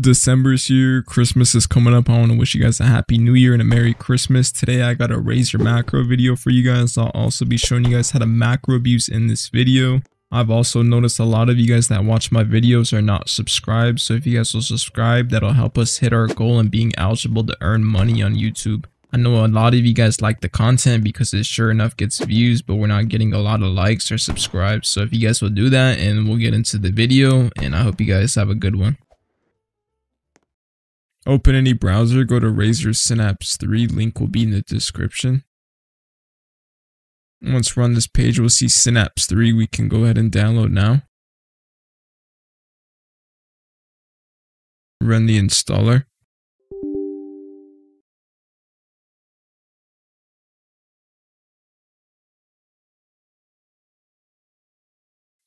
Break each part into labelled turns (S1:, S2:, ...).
S1: December's here, Christmas is coming up. I want to wish you guys a happy new year and a merry Christmas. Today I got a Razer macro video for you guys. I'll also be showing you guys how to macro abuse in this video. I've also noticed a lot of you guys that watch my videos are not subscribed. So if you guys will subscribe, that'll help us hit our goal and being eligible to earn money on YouTube. I know a lot of you guys like the content because it sure enough gets views, but we're not getting a lot of likes or subscribes. So if you guys will do that and we'll get into the video and I hope you guys have a good one. Open any browser, go to Razer Synapse 3, link will be in the description. Once we're on this page, we'll see Synapse 3. We can go ahead and download now. Run the installer.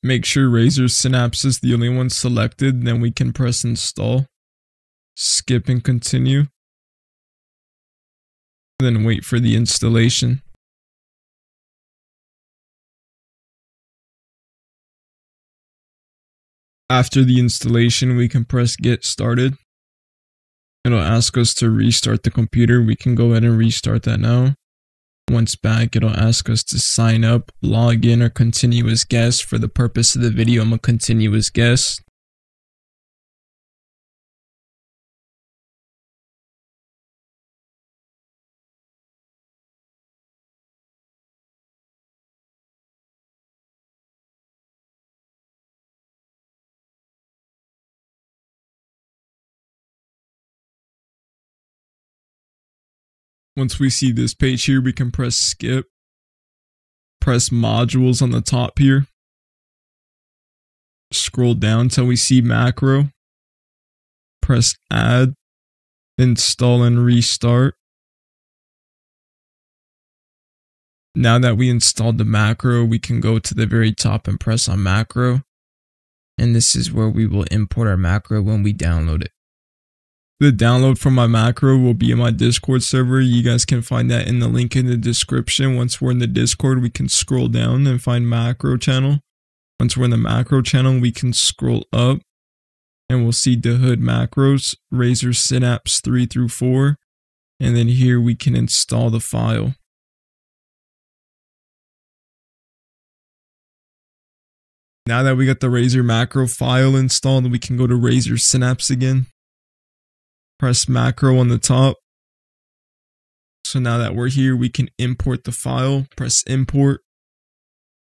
S1: Make sure Razer Synapse is the only one selected, then we can press install. Skip and continue. Then wait for the installation. After the installation, we can press get started. It'll ask us to restart the computer. We can go ahead and restart that now. Once back, it'll ask us to sign up, log in, or continue as guest. For the purpose of the video, I'm a continuous guest. Once we see this page here, we can press skip. Press modules on the top here. Scroll down until we see macro. Press add. Install and restart. Now that we installed the macro, we can go to the very top and press on macro. And this is where we will import our macro when we download it. The download from my macro will be in my Discord server. You guys can find that in the link in the description. Once we're in the Discord, we can scroll down and find macro channel. Once we're in the macro channel, we can scroll up and we'll see Da Hood macros, Razer Synapse 3 through 4. And then here we can install the file. Now that we got the Razer macro file installed, we can go to Razer Synapse again press macro on the top. So now that we're here, we can import the file, press import,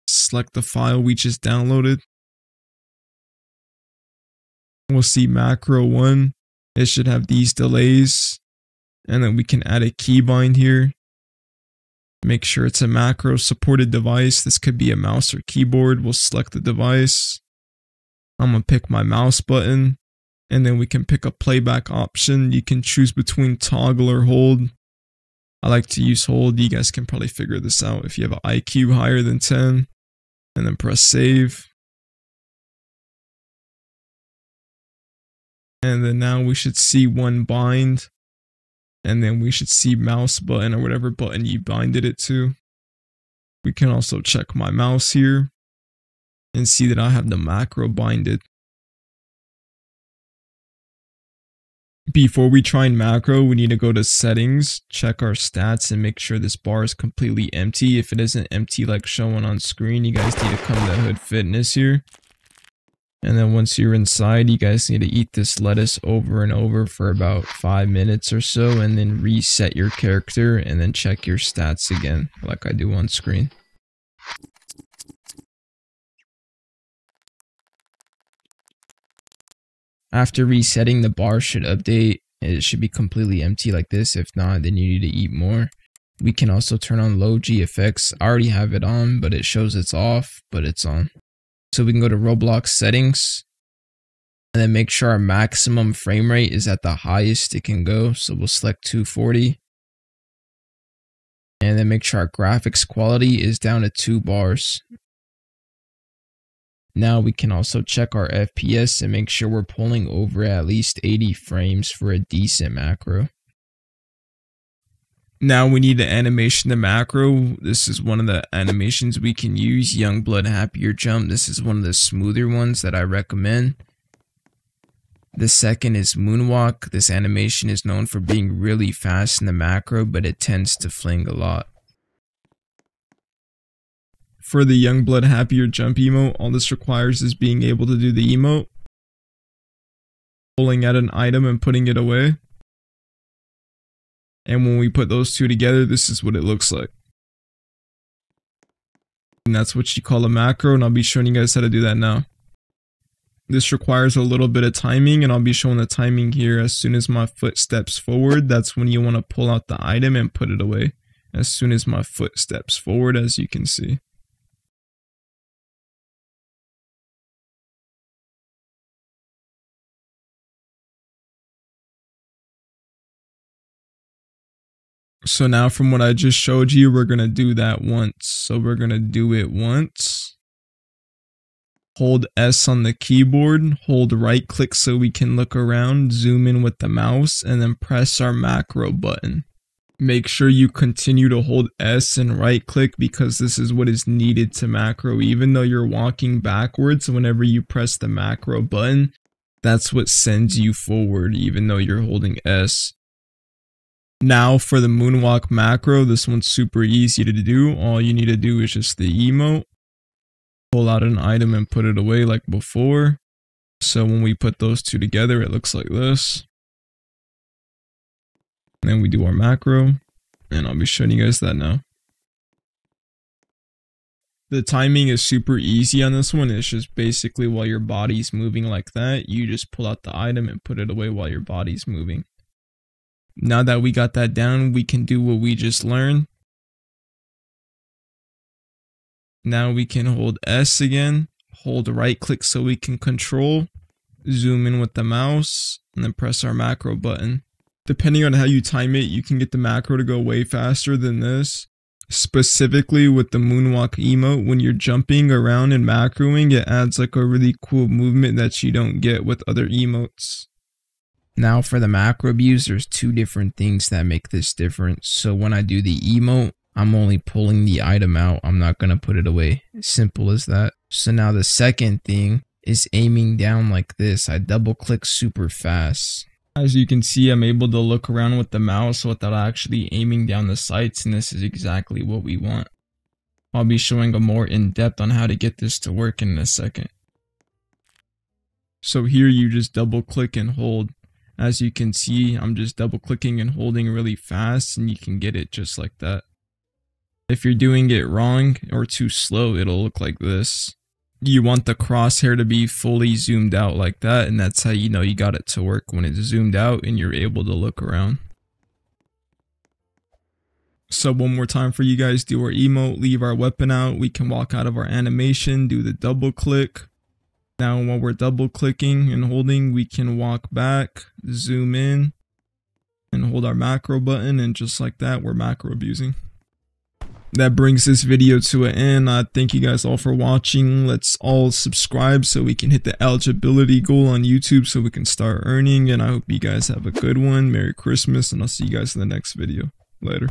S1: select the file we just downloaded. We'll see macro one. It should have these delays. And then we can add a keybind here. Make sure it's a macro supported device. This could be a mouse or keyboard. We'll select the device. I'm going to pick my mouse button and then we can pick a playback option. You can choose between toggle or hold. I like to use hold. You guys can probably figure this out if you have an IQ higher than 10 and then press save. And then now we should see one bind and then we should see mouse button or whatever button you binded it to. We can also check my mouse here and see that I have the macro binded. Before we try and macro, we need to go to settings, check our stats, and make sure this bar is completely empty. If it isn't empty like showing on screen, you guys need to come to Hood Fitness here. And then once you're inside, you guys need to eat this lettuce over and over for about 5 minutes or so, and then reset your character, and then check your stats again, like I do on screen. After resetting, the bar should update. It should be completely empty like this. If not, then you need to eat more. We can also turn on low G effects. I already have it on, but it shows it's off, but it's on. So we can go to Roblox settings and then make sure our maximum frame rate is at the highest it can go. So we'll select 240 and then make sure our graphics quality is down to two bars. Now we can also check our FPS and make sure we're pulling over at least 80 frames for a decent macro. Now we need to animation the macro. This is one of the animations we can use, Yungblud Happier Jump. This is one of the smoother ones that I recommend. The second is Moonwalk. This animation is known for being really fast in the macro, but it tends to fling a lot. For the Yungblud Happier Jump emote, all this requires is being able to do the emote, pulling at an item and putting it away. And when we put those two together, this is what it looks like. And that's what you call a macro, and I'll be showing you guys how to do that now. This requires a little bit of timing, and I'll be showing the timing here as soon as my foot steps forward. That's when you want to pull out the item and put it away. As soon as my foot steps forward, as you can see. So now from what I just showed you, we're going to do that once. So we're going to do it once. Hold S on the keyboard, hold right click so we can look around, zoom in with the mouse, and then press our macro button. Make sure you continue to hold S and right click because this is what is needed to macro. Even though you're walking backwards, whenever you press the macro button, that's what sends you forward even though you're holding S. Now for the moonwalk macro, this one's super easy to do. All you need to do is just the emote. Pull out an item and put it away like before. So when we put those two together, it looks like this. And then we do our macro. And I'll be showing you guys that now. The timing is super easy on this one. It's just basically while your body's moving like that, you just pull out the item and put it away while your body's moving. Now that we got that down, we can do what we just learned. Now we can hold S again, hold right click so we can control, zoom in with the mouse, and then press our macro button. Depending on how you time it, you can get the macro to go way faster than this. Specifically with the moonwalk emote, when you're jumping around and macroing, it adds like a really cool movement that you don't get with other emotes. Now for the macro abuse, there's two different things that make this different. So when I do the emote, I'm only pulling the item out. I'm not going to put it away. Simple as that. So now the second thing is aiming down like this. I double click super fast. As you can see, I'm able to look around with the mouse without actually aiming down the sights, and this is exactly what we want. I'll be showing a more in-depth on how to get this to work in a second. So here you just double click and hold as you can see, I'm just double clicking and holding really fast and you can get it just like that. If you're doing it wrong or too slow, it'll look like this. You want the crosshair to be fully zoomed out like that and that's how you know you got it to work when it's zoomed out and you're able to look around. So one more time for you guys, do our emote, leave our weapon out, we can walk out of our animation, do the double click, now while we're double clicking and holding, we can walk back, zoom in, and hold our macro button and just like that, we're macro abusing. That brings this video to an end. I thank you guys all for watching. Let's all subscribe so we can hit the eligibility goal on YouTube so we can start earning. And I hope you guys have a good one. Merry Christmas and I'll see you guys in the next video. Later.